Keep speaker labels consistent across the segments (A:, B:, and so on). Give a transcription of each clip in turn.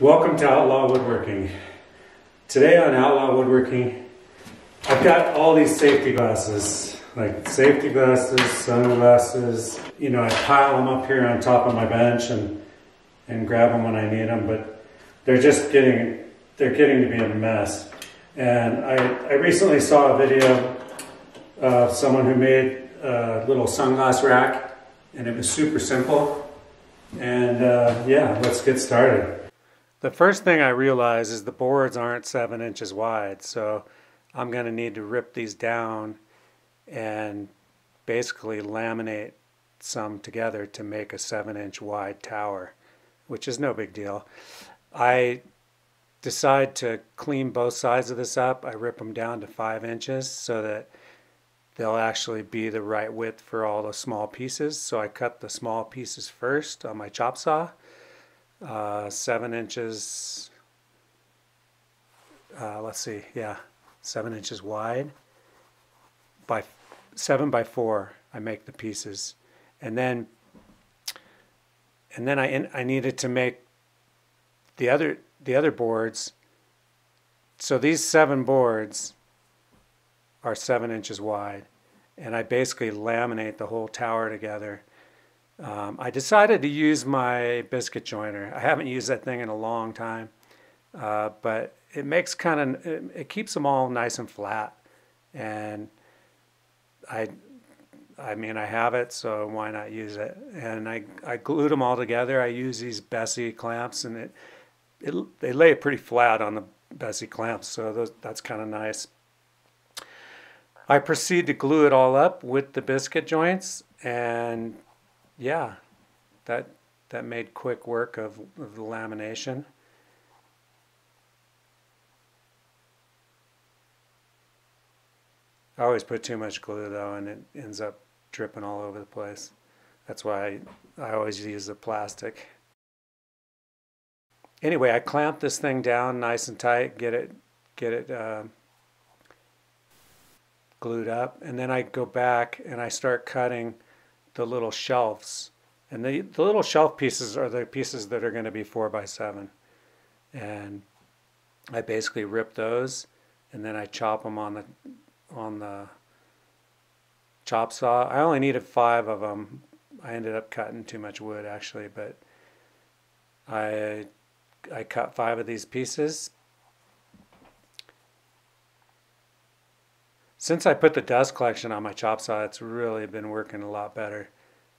A: Welcome to Outlaw Woodworking. Today on Outlaw Woodworking, I've got all these safety glasses, like safety glasses, sunglasses. You know, I pile them up here on top of my bench and and grab them when I need them, but they're just getting they're getting to be a mess. And I, I recently saw a video of someone who made a little sunglass rack, and it was super simple. And uh, yeah, let's get started. The first thing I realize is the boards aren't seven inches wide, so I'm going to need to rip these down and basically laminate some together to make a seven inch wide tower, which is no big deal. I decide to clean both sides of this up. I rip them down to five inches so that they'll actually be the right width for all the small pieces. So I cut the small pieces first on my chop saw uh, seven inches, uh, let's see, yeah, seven inches wide by seven by four. I make the pieces, and then and then I I needed to make the other the other boards. So these seven boards are seven inches wide, and I basically laminate the whole tower together um, I decided to use my biscuit joiner. I haven't used that thing in a long time, uh, but it makes kind of it, it, keeps them all nice and flat, and I, I mean I have it, so why not use it? And I I glued them all together. I use these Bessey clamps, and it, it they lay pretty flat on the Bessey clamps, so those, that's kind of nice. I proceed to glue it all up with the biscuit joints and yeah, that that made quick work of, of the lamination. I always put too much glue though, and it ends up dripping all over the place. That's why I, I always use the plastic. Anyway, I clamp this thing down nice and tight, get it, get it uh, glued up, and then I go back and I start cutting the little shelves. And the, the little shelf pieces are the pieces that are going to be four by seven. And I basically rip those and then I chop them on the on the chop saw. I only needed five of them. I ended up cutting too much wood actually, but I I cut five of these pieces. Since I put the dust collection on my chop saw, it's really been working a lot better.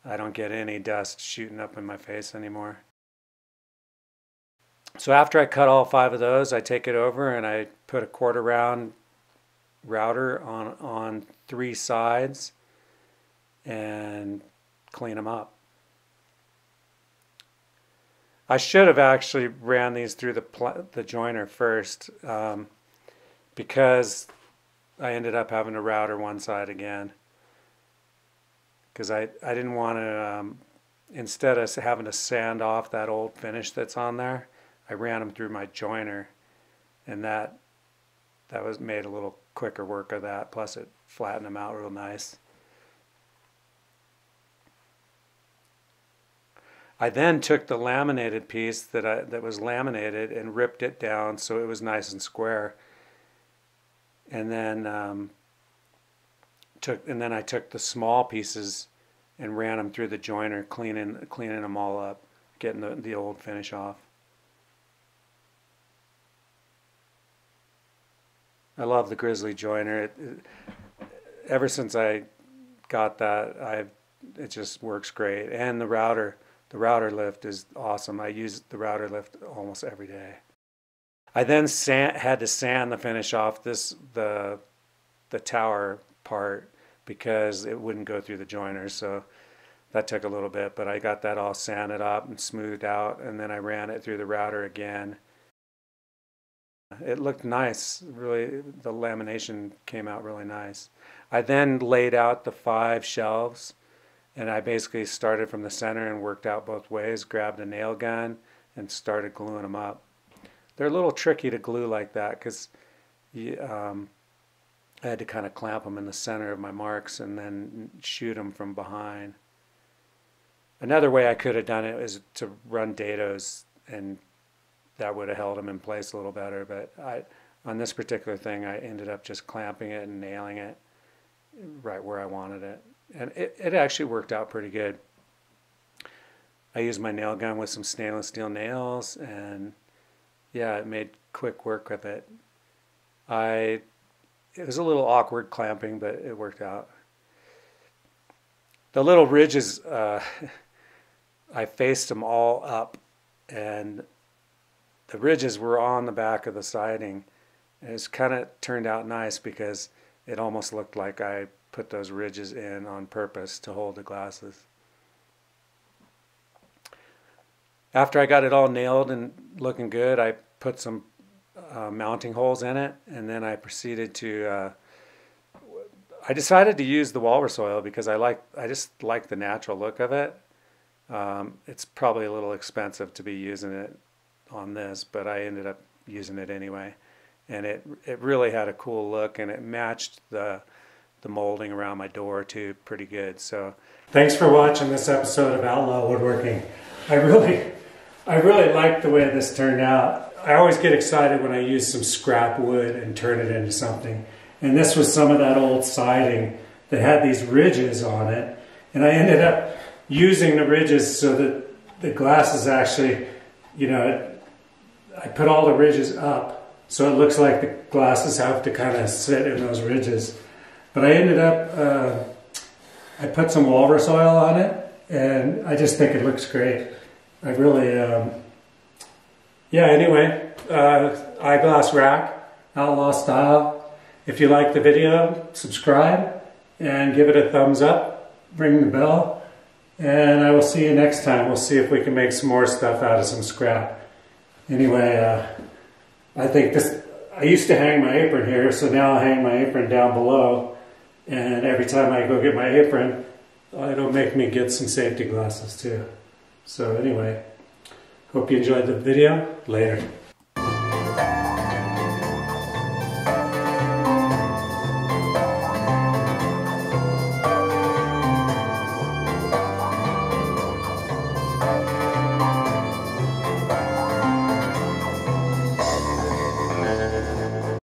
A: I don't get any dust shooting up in my face anymore. So after I cut all five of those, I take it over and I put a quarter round router on, on three sides and clean them up. I should have actually ran these through the, the joiner first um, because I ended up having to router one side again because I, I didn't want to, um, instead of having to sand off that old finish that's on there, I ran them through my joiner and that that was made a little quicker work of that plus it flattened them out real nice. I then took the laminated piece that I, that was laminated and ripped it down so it was nice and square and then um, took and then I took the small pieces and ran them through the joiner, cleaning cleaning them all up, getting the, the old finish off. I love the Grizzly joiner. It, it, ever since I got that, I it just works great. And the router, the router lift is awesome. I use the router lift almost every day. I then sand, had to sand the finish off this the the tower part because it wouldn't go through the joiners. So that took a little bit, but I got that all sanded up and smoothed out, and then I ran it through the router again. It looked nice. Really, the lamination came out really nice. I then laid out the five shelves, and I basically started from the center and worked out both ways. Grabbed a nail gun and started gluing them up. They're a little tricky to glue like that because um, I had to kind of clamp them in the center of my marks and then shoot them from behind. Another way I could have done it is to run dados and that would have held them in place a little better. But I, on this particular thing, I ended up just clamping it and nailing it right where I wanted it. And it, it actually worked out pretty good. I used my nail gun with some stainless steel nails and yeah, it made quick work with it. I it was a little awkward clamping, but it worked out. The little ridges, uh, I faced them all up, and the ridges were on the back of the siding. It's kind of turned out nice because it almost looked like I put those ridges in on purpose to hold the glasses. After I got it all nailed and looking good, I put some uh, mounting holes in it, and then I proceeded to. Uh, I decided to use the walrus oil because I like I just like the natural look of it. Um, it's probably a little expensive to be using it on this, but I ended up using it anyway, and it it really had a cool look and it matched the the molding around my door too pretty good. So thanks for watching this episode of Outlaw Woodworking. I really I really like the way this turned out. I always get excited when I use some scrap wood and turn it into something. And this was some of that old siding that had these ridges on it. And I ended up using the ridges so that the glasses actually, you know, I put all the ridges up so it looks like the glasses have to kind of sit in those ridges. But I ended up, uh, I put some walrus oil on it and I just think it looks great. I really, um, yeah, anyway, uh, eyeglass rack, outlaw style. If you like the video, subscribe and give it a thumbs up, ring the bell, and I will see you next time. We'll see if we can make some more stuff out of some scrap. Anyway, uh, I think this, I used to hang my apron here, so now I hang my apron down below, and every time I go get my apron, it'll make me get some safety glasses too. So anyway, Hope you enjoyed the video. Later.